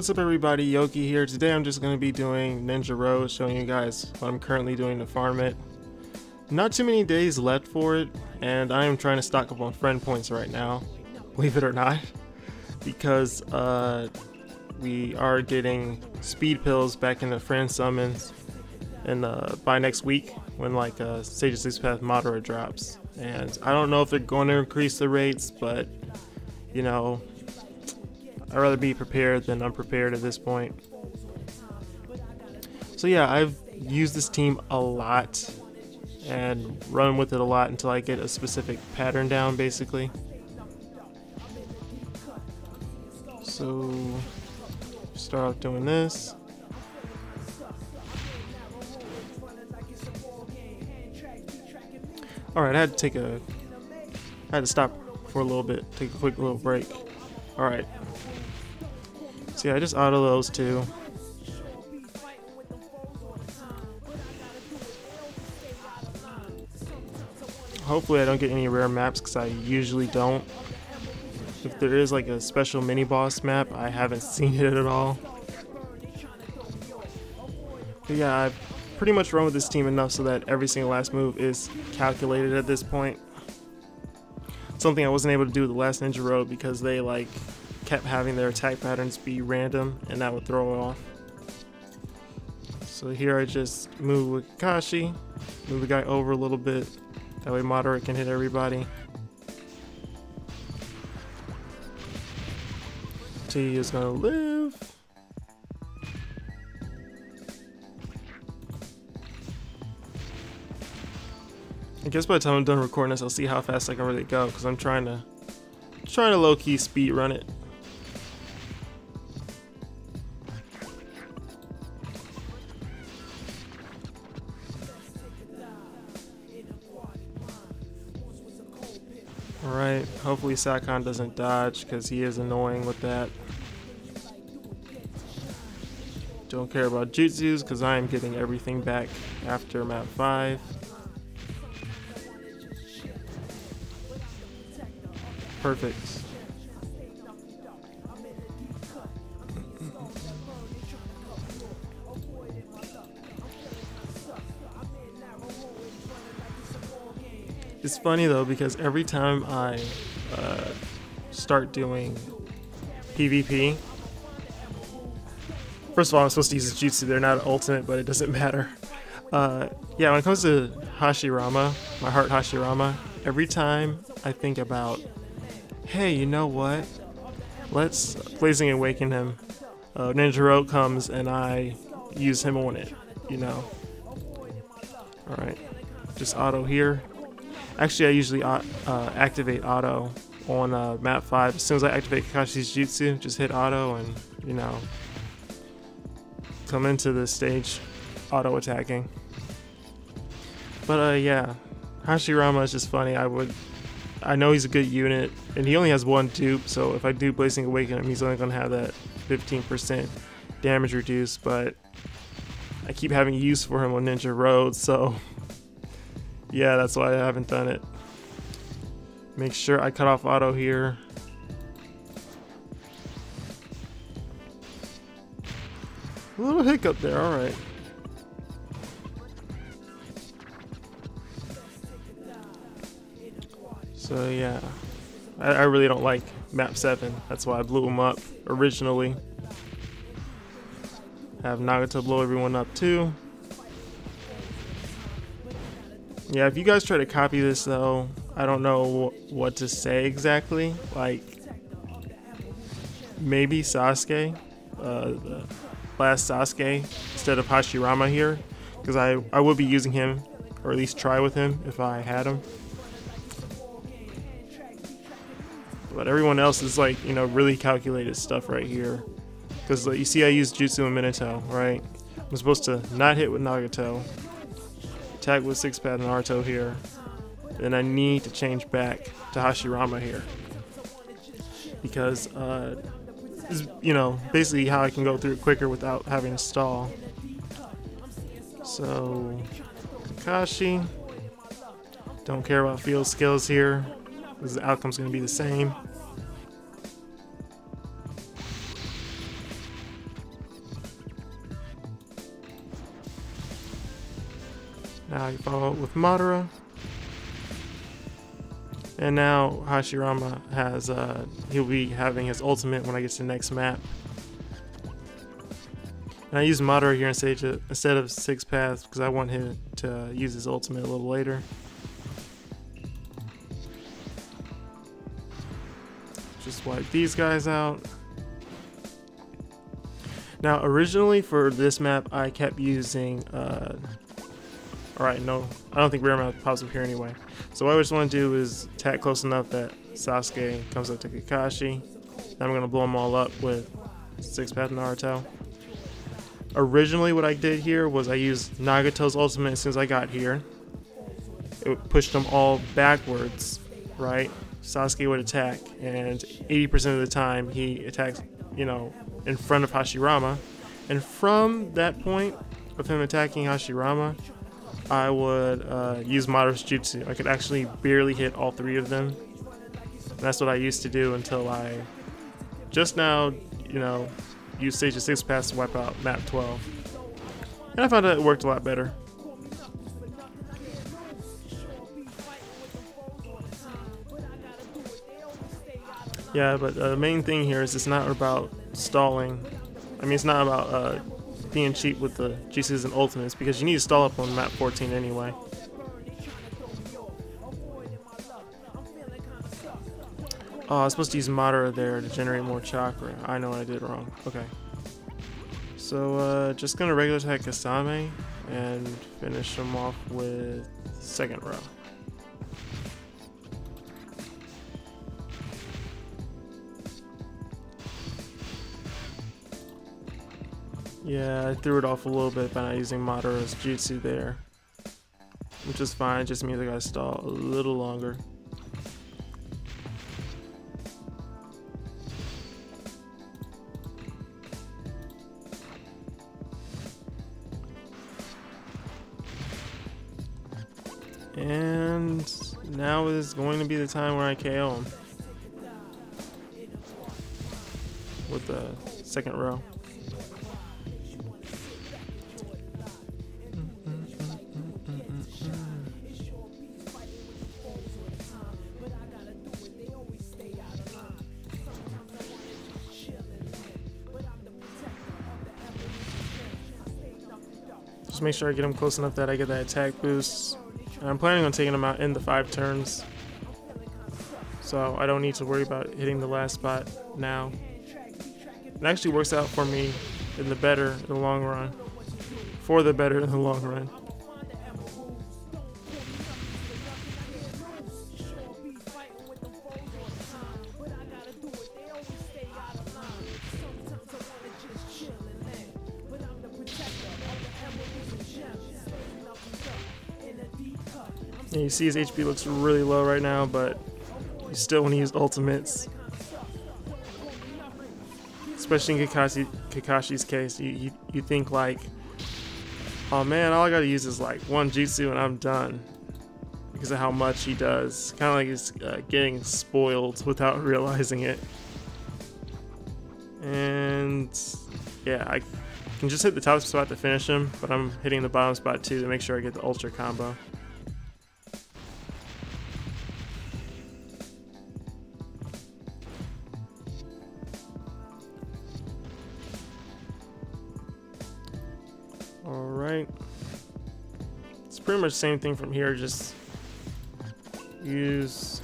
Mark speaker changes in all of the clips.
Speaker 1: What's up everybody, Yogi here. Today I'm just going to be doing Ninja Road, showing you guys what I'm currently doing to farm it. Not too many days left for it, and I am trying to stock up on friend points right now, believe it or not, because uh, we are getting speed pills back into friend summons and uh, by next week when like uh, Sage 6 Path Madara drops. And I don't know if they're going to increase the rates, but you know, I'd rather be prepared than unprepared at this point. So yeah, I've used this team a lot and run with it a lot until I get a specific pattern down basically. So start off doing this. Alright, I had to take a I had to stop for a little bit, take a quick little break. Alright, yeah, I just auto those two. Hopefully I don't get any rare maps because I usually don't. If there is like a special mini boss map, I haven't seen it at all. But yeah, I've pretty much run with this team enough so that every single last move is calculated at this point. Something I wasn't able to do with the last Ninja Road because they like kept having their attack patterns be random and that would throw it off. So here I just move with Kakashi, move the guy over a little bit, that way Madara can hit everybody. T is gonna live. I guess by the time I'm done recording this, I'll see how fast I can really go because I'm trying to trying to low key speed run it. Alright, hopefully Sakon doesn't dodge because he is annoying with that. Don't care about Jutsus because I am getting everything back after map 5. Perfect. It's funny though because every time I uh, start doing PvP, first of all, I'm supposed to use Jutsu. They're not ultimate, but it doesn't matter. Uh, yeah, when it comes to Hashirama, my heart Hashirama, every time I think about, hey, you know what? Let's Blazing Awaken him. Uh, Road comes and I use him on it, you know. Alright, just auto here. Actually, I usually uh, uh, activate auto on uh, map 5. As soon as I activate Kakashi's Jutsu, just hit auto and, you know, come into the stage auto attacking. But uh, yeah, Hashirama is just funny. I would, I know he's a good unit, and he only has one dupe, so if I do Blazing Awaken him, he's only going to have that 15% damage reduced, but I keep having use for him on Ninja Road, so yeah, that's why I haven't done it. Make sure I cut off auto here. A little hiccup there, alright. So yeah, I, I, really don't like map 7. That's why I blew him up originally. Have Nagato blow everyone up too. Yeah, if you guys try to copy this though, I don't know what to say exactly. Like, maybe Sasuke, uh, the last Sasuke, instead of Hashirama here, because I, I would be using him, or at least try with him if I had him. But everyone else is like, you know, really calculated stuff right here. Because like, you see I use Jutsu and Minato, right? I'm supposed to not hit with Nagato, Tag with six path Naruto here. Then I need to change back to Hashirama here. Because, uh, is, you know, basically how I can go through it quicker without having to stall. So, Kakashi. Don't care about field skills here, because the outcome's going to be the same. Now you follow up with Madara. And now Hashirama has, uh, he'll be having his ultimate when I get to the next map. And I use Madara here instead of Six Paths because I want him to use his ultimate a little later. Just wipe these guys out. Now, originally for this map, I kept using, uh, alright, no, I don't think Rare Map pops up here anyway. So what I just want to do is attack close enough that Sasuke comes up to Kakashi. Then I'm going to blow them all up with Six Path Naruto. Originally what I did here was I used Nagato's ultimate as soon as I got here. It pushed them all backwards, right? Sasuke would attack, and 80% of the time he attacks, you know, in front of Hashirama. And from that point of him attacking Hashirama, I would uh, use Madara's Jutsu. I could actually barely hit all three of them. And that's what I used to do until I just now, you know, used Sage of 6 Paths to wipe out map 12. And I found that it worked a lot better. Yeah, but the main thing here is it's not about stalling. I mean, it's not about uh, being cheap with the GCs and ultimates because you need to stall up on map 14 anyway. Oh, I was supposed to use Madara there to generate more chakra. I know I did wrong. Okay. So, uh, just gonna regular attack Kisame and finish him off with second row. Yeah, I threw it off a little bit by not using Madara's Jutsu there. Which is fine, just means I gotta stall a little longer. And now is going to be the time where I KO him. With the second row. Make sure I get him close enough that I get that attack boost. And I'm planning on taking him out in the five turns. So I don't need to worry about hitting the last spot now. It actually works out for me in the better in the long run. For the better in the long run. And you see his HP looks really low right now, but you still want to use ultimates. Especially in Kakashi, Kakashi's case, you, you, you think like, oh man, all I gotta use is like one jutsu and I'm done. Because of how much he does. Kind of like he's uh, getting spoiled without realizing it. And yeah, I can just hit the top spot to finish him, but I'm hitting the bottom spot too to make sure I get the ultra combo. Pretty much same thing from here, just use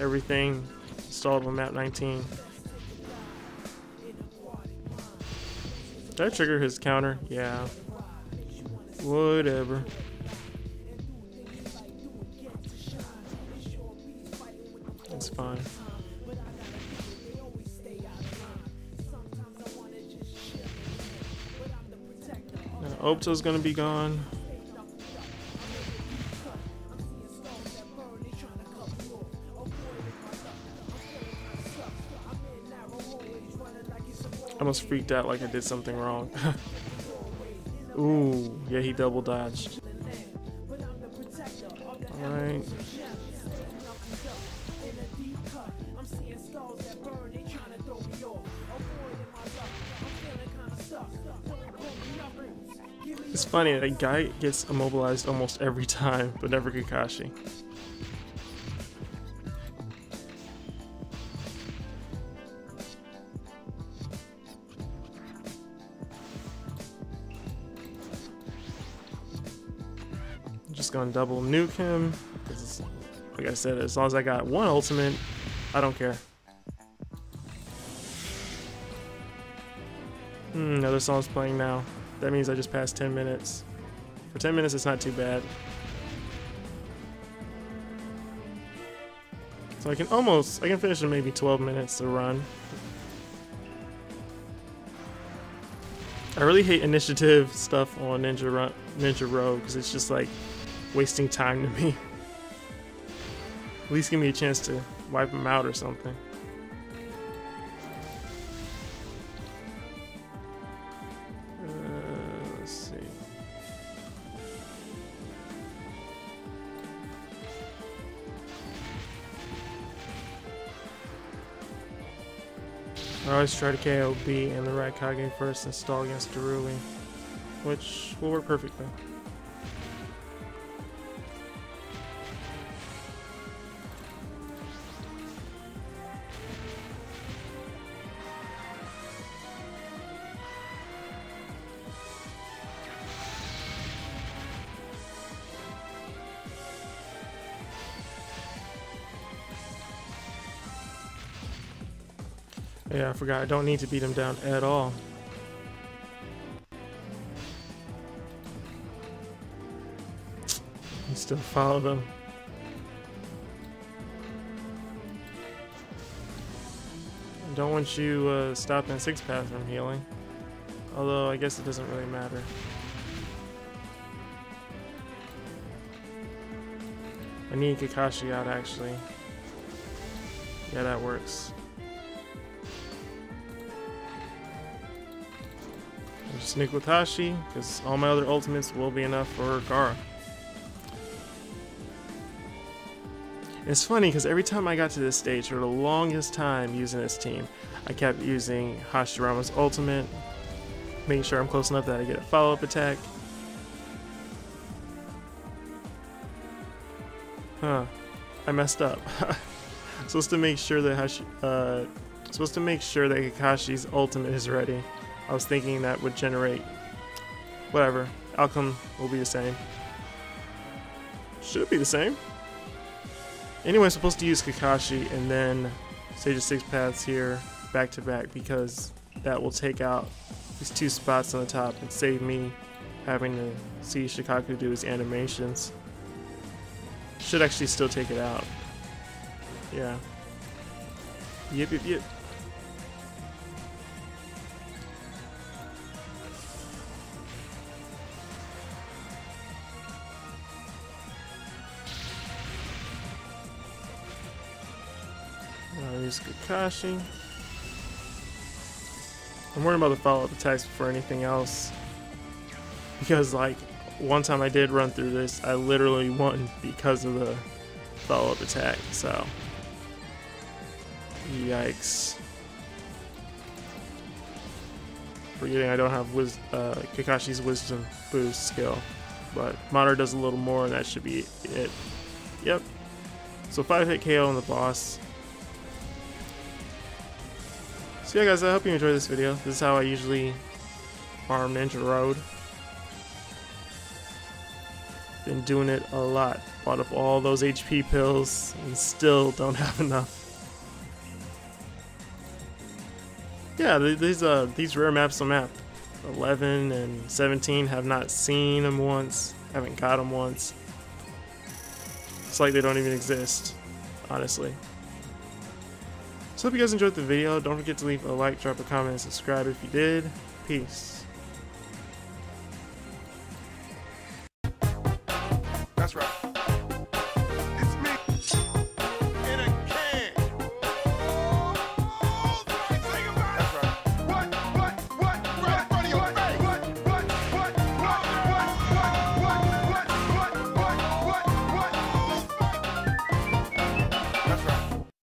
Speaker 1: everything installed on map 19. Did I trigger his counter? Yeah. Whatever. It's fine. Obito's gonna be gone. I almost freaked out like I did something wrong. Ooh, yeah, he double dodged. Alright. It's funny, that guy gets immobilized almost every time, but never Kakashi. Just gonna double nuke him, like I said, as long as I got one ultimate, I don't care. Hmm, another song's playing now. That means I just passed 10 minutes. For 10 minutes, it's not too bad. So I can almost, I can finish in maybe 12 minutes to run. I really hate initiative stuff on Ninja Run, Ninja Road because it's just like wasting time to me. At least give me a chance to wipe them out or something. Uh, let's see. I always try to KO B and the Raikage first and stall against Darui, which will work perfectly. Yeah, I forgot. I don't need to beat him down at all. You still follow them. I don't want you uh, stopping Six Path from healing. Although, I guess it doesn't really matter. I need Kakashi out, actually. Yeah, that works. Hashi, because all my other ultimates will be enough for Gaara. It's funny because every time I got to this stage for the longest time using this team, I kept using Hashirama's ultimate, making sure I'm close enough that I get a follow-up attack. Huh. I messed up. supposed to make sure that Hashi, uh, supposed to make sure that Kakashi's ultimate is ready. I was thinking that would generate whatever. Outcome will be the same. Should be the same. Anyway, I'm supposed to use Kakashi and then Sage of Six Paths here back to back because that will take out these two spots on the top and save me having to see Shukaku do his animations. Should actually still take it out. Yeah. Yep, yep, yep. Kakashi. I'm worried about the follow-up attacks before anything else. Because, like, one time I did run through this, I literally won because of the follow-up attack, so... Yikes. Forgetting I don't have wis uh, Kakashi's Wisdom boost skill. But Madara does a little more and that should be it. Yep. So 5 hit KO on the boss. So yeah guys, I hope you enjoyed this video. This is how I usually farm Ninja Road. Been doing it a lot. Bought up all those HP pills and still don't have enough. Yeah, these uh these rare maps on map 11 and 17 have not seen them once, haven't got them once. It's like they don't even exist, honestly. So hope you guys enjoyed the video. Don't forget to leave a like, drop a comment, and subscribe if you did. Peace.